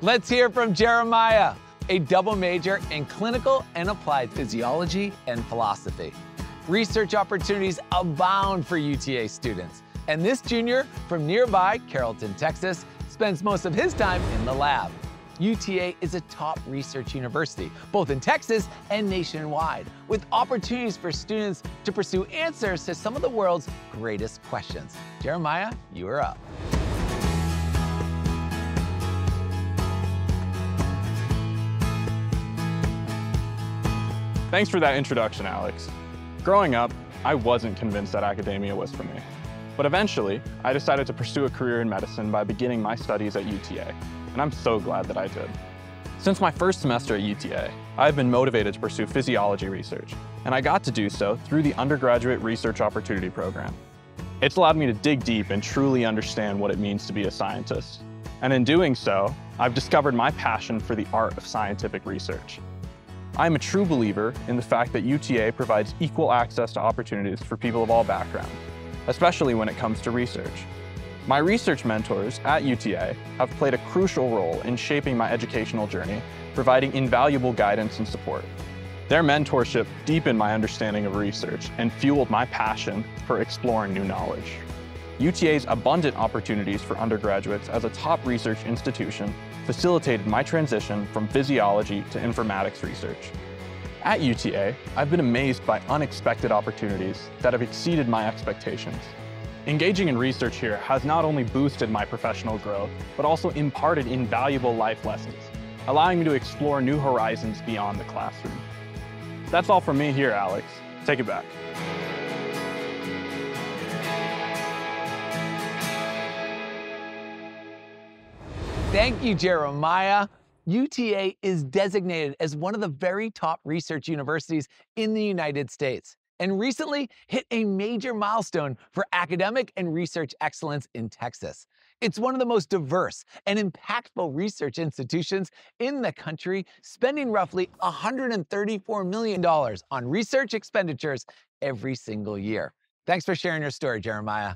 Let's hear from Jeremiah, a double major in clinical and applied physiology and philosophy. Research opportunities abound for UTA students, and this junior from nearby Carrollton, Texas, spends most of his time in the lab. UTA is a top research university, both in Texas and nationwide, with opportunities for students to pursue answers to some of the world's greatest questions. Jeremiah, you are up. Thanks for that introduction, Alex. Growing up, I wasn't convinced that academia was for me. But eventually, I decided to pursue a career in medicine by beginning my studies at UTA, and I'm so glad that I did. Since my first semester at UTA, I've been motivated to pursue physiology research, and I got to do so through the Undergraduate Research Opportunity Program. It's allowed me to dig deep and truly understand what it means to be a scientist. And in doing so, I've discovered my passion for the art of scientific research. I'm a true believer in the fact that UTA provides equal access to opportunities for people of all backgrounds, especially when it comes to research. My research mentors at UTA have played a crucial role in shaping my educational journey, providing invaluable guidance and support. Their mentorship deepened my understanding of research and fueled my passion for exploring new knowledge. UTA's abundant opportunities for undergraduates as a top research institution facilitated my transition from physiology to informatics research. At UTA, I've been amazed by unexpected opportunities that have exceeded my expectations. Engaging in research here has not only boosted my professional growth, but also imparted invaluable life lessons, allowing me to explore new horizons beyond the classroom. That's all from me here, Alex. Take it back. Thank you, Jeremiah. UTA is designated as one of the very top research universities in the United States and recently hit a major milestone for academic and research excellence in Texas. It's one of the most diverse and impactful research institutions in the country, spending roughly $134 million on research expenditures every single year. Thanks for sharing your story, Jeremiah.